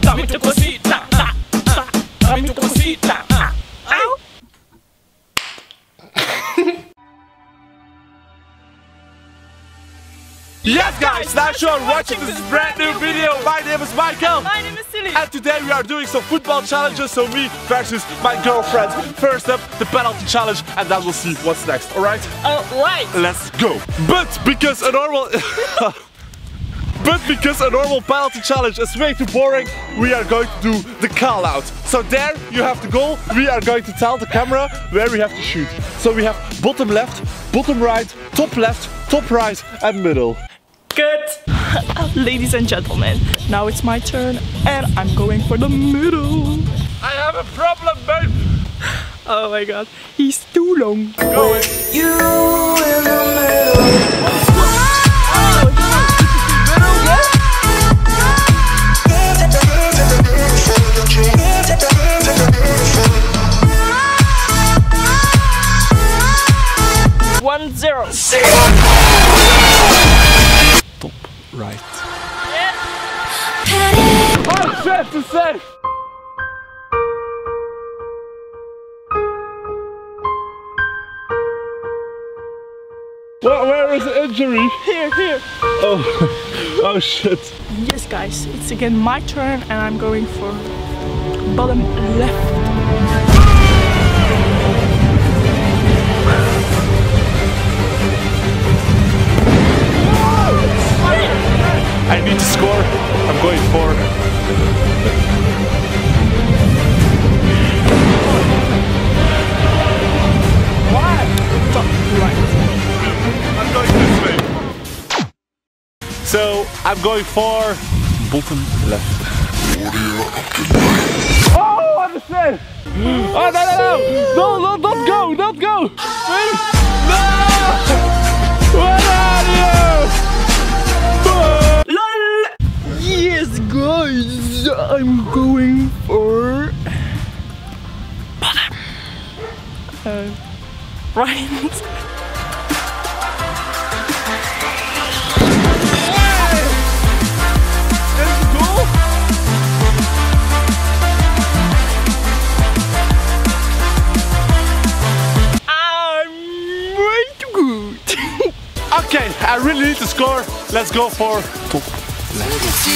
Dame tu cosita, ah, ah, dame tu cosita, ah. Yes, guys, now you're watching this brand new video. My name is Michael. My name is Silly. And today we are doing some football challenges. So me versus my girlfriend. First up, the penalty challenge, and then we'll see what's next. All right? Alright. Let's go. But because a normal. But because a normal penalty challenge is way too boring, we are going to do the call out. So there you have the goal. We are going to tell the camera where we have to shoot. So we have bottom left, bottom right, top left, top right, and middle. Good. Ladies and gentlemen, now it's my turn and I'm going for the middle. I have a problem, babe. Oh my god, he's too long. Right. Yes. Oh shit, to say. Where, where is the injury? Here, here. Oh, oh shit. Yes, guys, it's again my turn and I'm going for bottom left. I need to score. I'm going for. Top. I'm going this way. So I'm going for bottom left. Oh, I'm the same. Oh no no no! No no don't go! Don't go! Wait! No! Okay, I really need to score. Let's go for top left.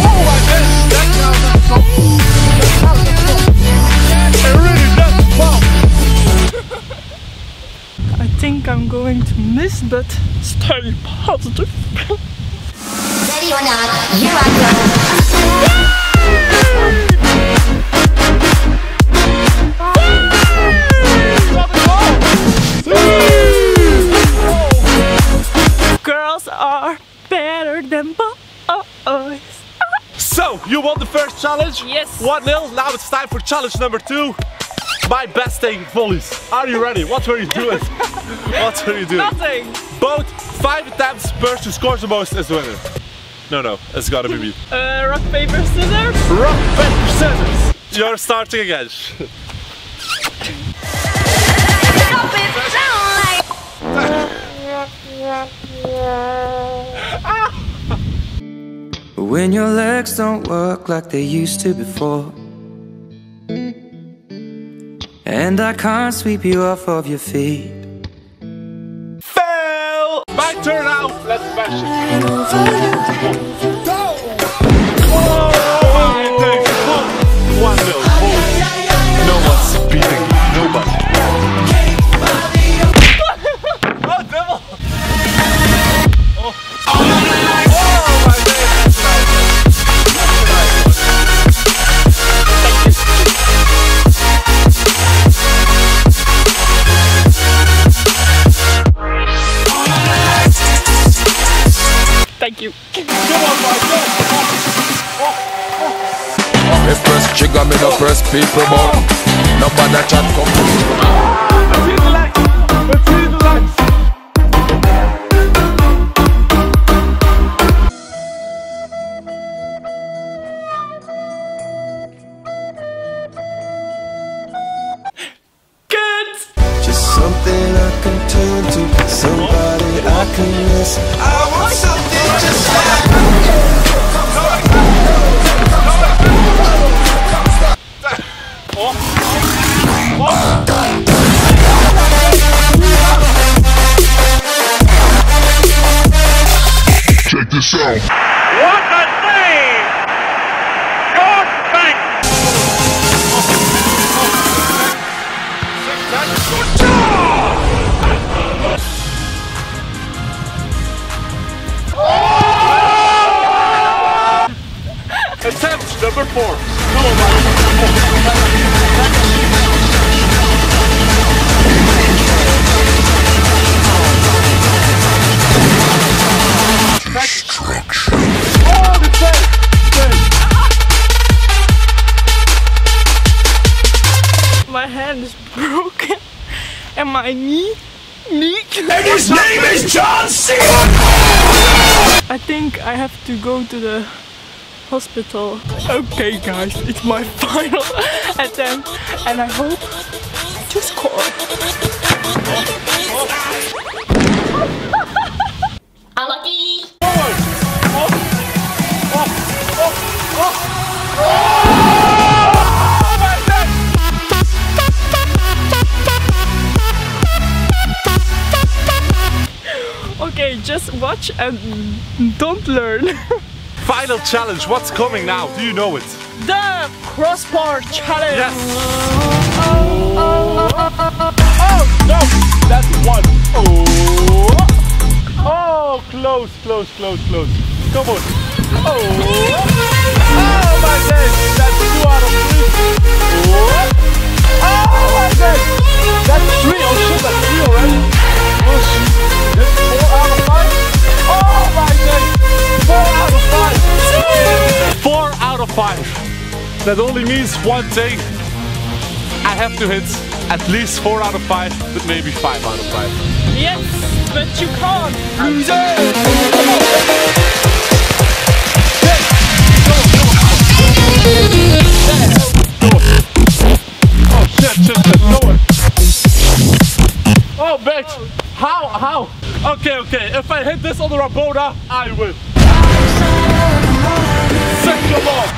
Oh my god! That's I really that's wow. I think I'm going to miss, but stay positive. Ready or not, here I go. Challenge? Yes. 1 0. Now it's time for challenge number two. My best thing volleys. Are you ready? What were you doing? what were you doing? Nothing. Both five attempts, person who scores the most is the winner. No, no, it's gotta be me. Uh, rock, paper, scissors. Rock, paper, scissors. You're starting again. When your legs don't work like they used to before. And I can't sweep you off of your feet. Fail! My turn now. Let's smash it. Go! Oh, it takes one. One nil. Press trigger, me no press people but Nobody chat come Let's see the legs. Let's see the legs. Good. Just something I can turn to, somebody I can miss. I want something just like yourself. What a save! Good bank! Attempt number four. My hand is broken and my knee knee And his name is John Cena I think I have to go to the hospital. Okay guys, it's my final attempt and I hope to score. Watch and don't learn. Final challenge. What's coming now? Do you know it? the crossbar challenge. Yes. Oh, oh, oh, oh no, that's one. Oh. Oh, close, close, close, close. Come on. Oh. Oh my days. That's two out of three. Oh. Oh my days. That's three. Oh shit, that's three already. Oh shit. That's four out of five. Oh my days. Four out of five. Four out of five. That only means one thing. I have to hit at least four out of five, but maybe five out of five. Yes, but you can't lose hit this on the Rabona, I will. Send your love.